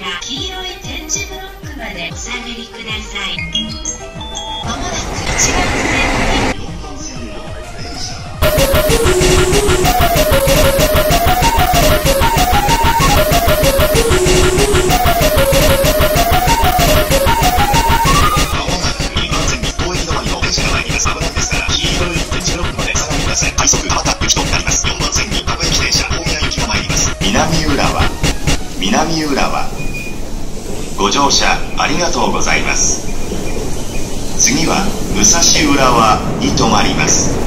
から黄色い点字ブロックまでお下がりください。まもなく1番線に4番線の電車まもなく2番線に大駅止まりの電車が参ります危ないですから黄色い点字ブロックまで下がりください快速また行きとなります4番線に各駅電車大宮行きが参ります南浦和南浦和。ご乗車ありがとうございます。次は武蔵浦和に停まります。